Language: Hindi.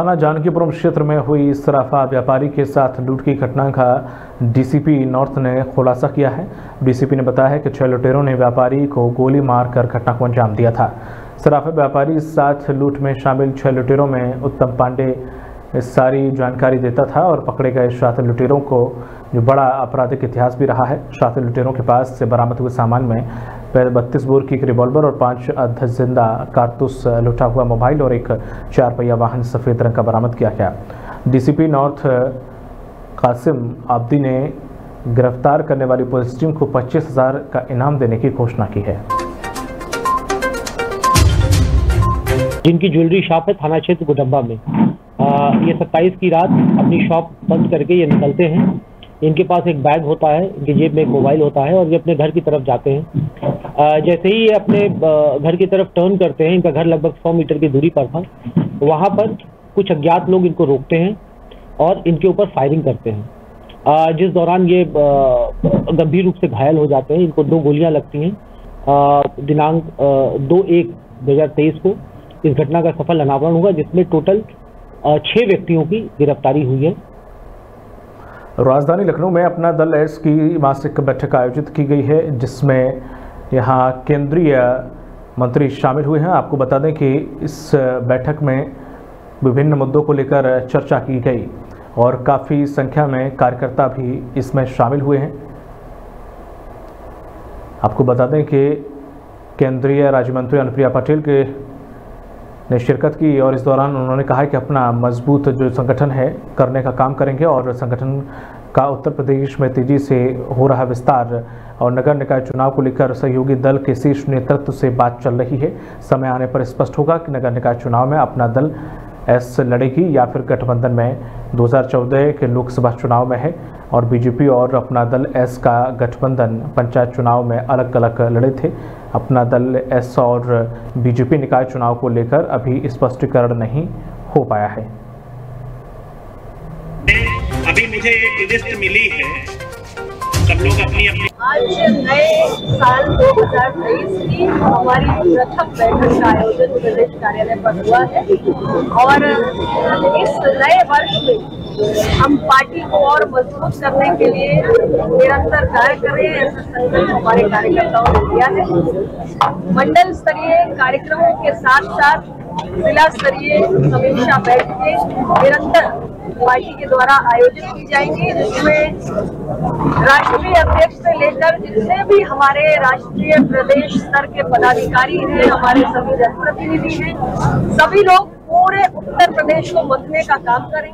थाना जानकीपुरम क्षेत्र में हुई सराफा व्यापारी के साथ लूट की घटना का डीसीपी नॉर्थ ने खुलासा किया है। डीसीपी ने बताया है कि छह लुटेरों ने व्यापारी को गोली मारकर घटना को अंजाम दिया था। सराफा व्यापारी साथ लूट में शामिल छह लुटेरों में उत्तम पांडे सारी जानकारी देता था और पकड़े गए सात लुटेरों को, जो बड़ा आपराधिक इतिहास भी रहा है। सात लुटेरों के पास से बरामद हुए सामान में बत्तीस बोर की एक रिवॉल्वर और पाँच अर्ध ज़िंदा कारतूस लुटा हुआ मोबाइल और एक चार पहिया वाहन सफ़ेद रंग का बरामद किया गया। डीसीपी नॉर्थ कासिम आब्दी ने गिरफ़्तार करने वाली पुलिस टीम को पच्चीस हज़ार का इनाम देने की घोषणा की है। जिनकी ज्वेलरी शॉप है थाना क्षेत्र गुडम्बा में। आ, ये 27 की रात अपनी शॉप बंद करके ये निकलते हैं। इनके पास एक बैग होता है, इनके जेब में एक मोबाइल होता है और ये अपने घर की तरफ़ जाते हैं। जैसे ही ये अपने घर की तरफ़ टर्न करते हैं, इनका घर लगभग सौ मीटर की दूरी पर था, वहाँ पर कुछ अज्ञात लोग इनको रोकते हैं और इनके ऊपर फायरिंग करते हैं। जिस दौरान ये गंभीर रूप से घायल हो जाते हैं, इनको दो गोलियाँ लगती हैं। दिनांक दो एक दो को इस घटना का सफल अनावरण हुआ, जिसमें टोटल छह व्यक्तियों की गिरफ्तारी हुई है। राजधानी लखनऊ में अपना दल एस की मासिक बैठक आयोजित की गई है, जिसमें यहाँ केंद्रीय मंत्री शामिल हुए हैं। आपको बता दें कि इस बैठक में विभिन्न मुद्दों को लेकर चर्चा की गई और काफ़ी संख्या में कार्यकर्ता भी इसमें शामिल हुए हैं। आपको बता दें कि केंद्रीय राज्य मंत्री अनुप्रिया पटेल के ने शिरकत की और इस दौरान उन्होंने कहा कि अपना मज़बूत जो संगठन है, करने का काम करेंगे और संगठन का उत्तर प्रदेश में तेज़ी से हो रहा विस्तार और नगर निकाय चुनाव को लेकर सहयोगी दल के शीर्ष नेतृत्व से बात चल रही है। समय आने पर स्पष्ट होगा कि नगर निकाय चुनाव में अपना दल एस लड़ेगी या फिर गठबंधन में। 2014 के लोकसभा चुनाव में है और बीजेपी और अपना दल एस का गठबंधन पंचायत चुनाव में अलग अलग लड़े थे। अपना दल एस और बीजेपी निकाय चुनाव को लेकर अभी स्पष्टीकरण नहीं हो पाया है। अभी मुझे एक लिस्ट मिली है। सब लोग अपनी अपनी आज नए साल 2023 की हमारी प्रथम बैठक का आयोजन प्रदेश कार्यालय पर हुआ है। और इस नए वर्ष में हम पार्टी को और मज़बूत करने के लिए निरंतर कार्य कर रहे हैं, ऐसा संकल्प हमारे कार्यकर्ताओं ने लिया है। मंडल स्तरीय कार्यक्रमों के साथ साथ जिला स्तरीय समीक्षा बैठकें निरंतर पार्टी के द्वारा आयोजित की जाएँगी, जिसमें राष्ट्रीय अध्यक्ष से लेकर जितने भी हमारे राष्ट्रीय प्रदेश स्तर के पदाधिकारी हैं, हमारे सभी जनप्रतिनिधि हैं, सभी लोग पूरे उत्तर प्रदेश को मथने का काम करेंगे।